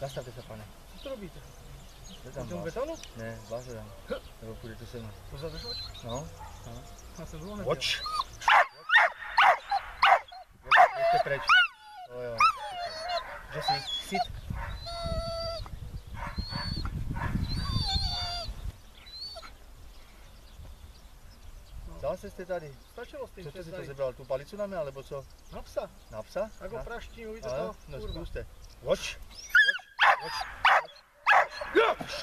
Zastavte se, pane. Co to robíte? Na tam tomu vás. betonu? Ne, vás tam. Nebo půjdete se mnou. To zadržovačka? No. Já jsem dlouho neviděl. Watch. Běžte pryč. Jo, jo. Jesse, sit. Zase jste tady. Stačilo s tím, Co jste si to tady. zebral? Tu palicu na mě, alebo co? Na psa. Na psa? Tak ho praštím, uvidíte to. no zkuste. Watch.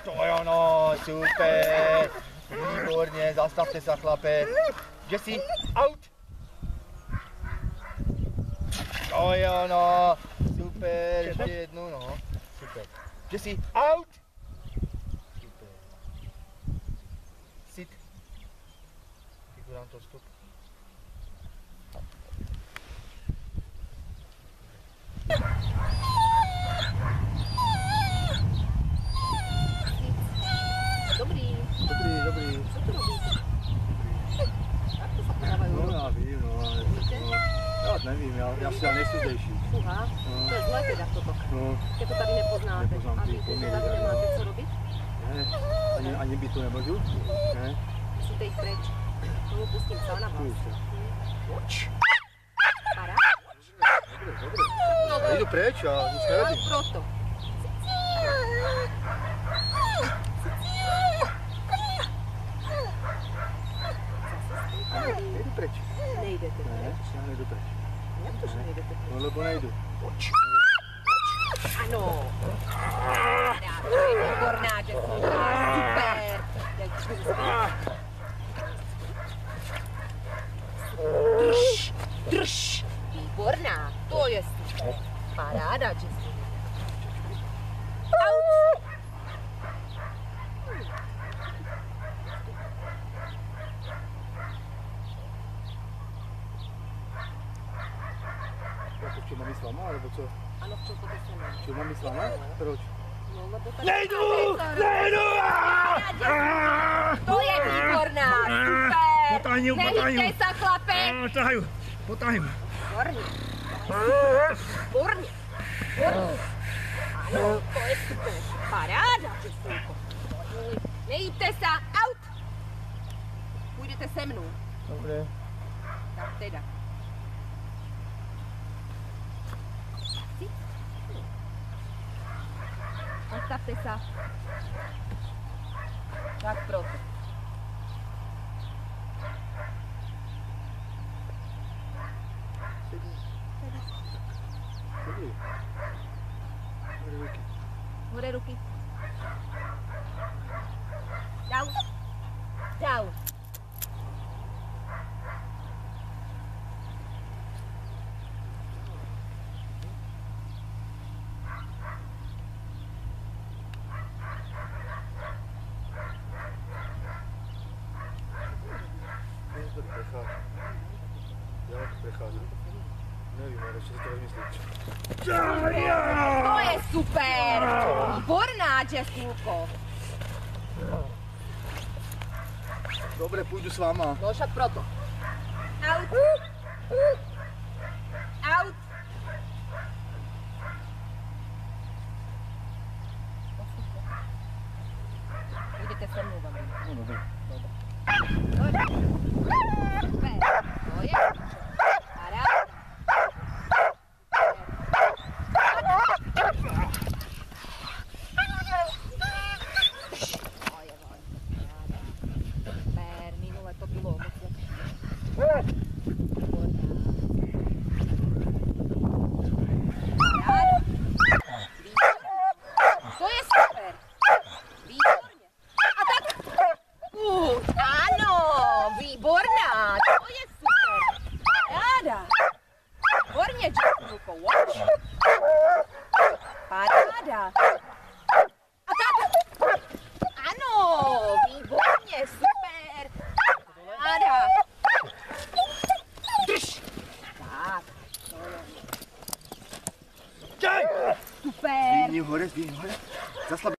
To jo, no, super. Výborně, zastavte se, chlape. Jesse, out. To jo, no, super, ještě jednu, no, super. Jesse, out. Super. Sit. Figurám to stop. Dobrý, Dobrý, dobrý. co tu robíte? Jak to zapadávají No ruky? já vím, no, ale no, já nevím, já, já si já nejsem zdejší. Fuha, to je zlé teda toto. No, to tady nepoznáte. Nepoznám A víte, že tady ne. nemáte co robit? ne, ani, ani by to nemůžu, ne, jít pryč. Tomu pustím psa na vás. Hm. Para? dobré, dobré. Já jdu pryč, já nic Ale nerobím. proto. Nejdu pryč. Nejdete Ne, pryč. já nejdu pryč. Jak to, že nejdete pryč? No lebo nejdu. Ano. Paráda, to je výborná děcka, super. Jak Drž, drž. Výborná, to je super. Paráda, Jessy. Out. Váma, alebo co? Ano, v čem to by se mělo? V čem mám váma? Proč? No, lebo tady Nejdu! Nejdu! To je výborná, super. Potáhni, potáhni. Nehyťte se, chlape. Tahaju, potáhím. Výborně. Výborně. Výborně. Ano, to je super. Paráda, Jessýko. Nejíte se, out. Půjdete se mnou. Dobré. Tak teda. Postavte se. Tak proto. Sedí. Sedí. Dobré ruky. Hore ruky. Down. Down. Nevím, to prechází. Já to prechází. Nevím, ale ještě si to rozmyslím. To je super. Výborná, Jessilko. Dobré, půjdu s váma. No však proto. Out. Out. Půjdete se mnou, Vavřín. No, dobré. Super. To je. Paráda. To je on. Paráda. Super. Minule to bylo moc lepší. Výborná. Paráda. Výborně. To je super. Výborně. A tak. Uh, ano, výborná, to je super. Paráda. Výborně, Jessico, watch. Paráda. A tak. Ano, výborně, super. Paráda. Drž. Tak, super. Zvýním hore, zvýním hore. Zaslab